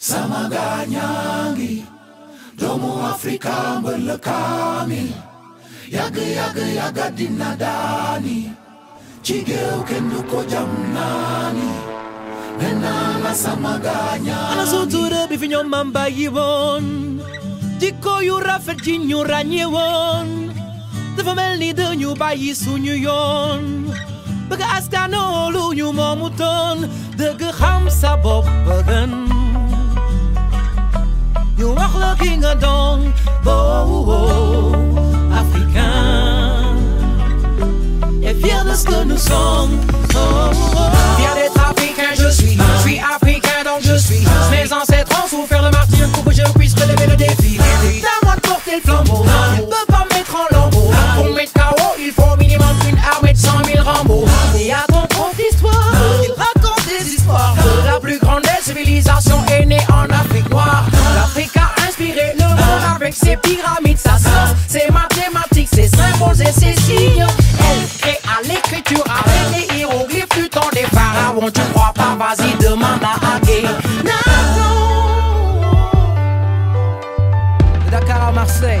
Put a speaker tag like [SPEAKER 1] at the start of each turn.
[SPEAKER 1] Samaganyangi, Domo Afrika
[SPEAKER 2] Mbulakami, Yaga Yaga Yaga Dinadani, Chigeuke Nduko Jamnani, Nenana Samaganya. Anazoture bifinyo mamba yivon, Diko yura fertinyo ranyewon, Tevameli de nyuba yisunyon, Baga askano lu nyumomuton, Dege hamsa bobo. Boo africain et fier de ce que nous sommes oh, oh.
[SPEAKER 3] Fier d'être africain, je suis. Je suis africain, donc je suis. Mes ancêtres ont souffert le martyr pour que je puisse relever le défi. C'est à moi de porter le flambeau. On peut pas me mettre en lambeau. Pour mettre KO, il faut au minimum une armée de 100 000 Rambo. Et à ton prof d'histoire, il raconte des histoires. La plus grande des civilisations est née en Afrique noire. Avec ses pyramides, sa science, ses mathématiques, ses symboles et ses signes. Elle crée à l'écriture avec les hiéroglyphes du temps des pharaons. Tu crois pas, vas-y, demande à Agé. Dakar à Marseille.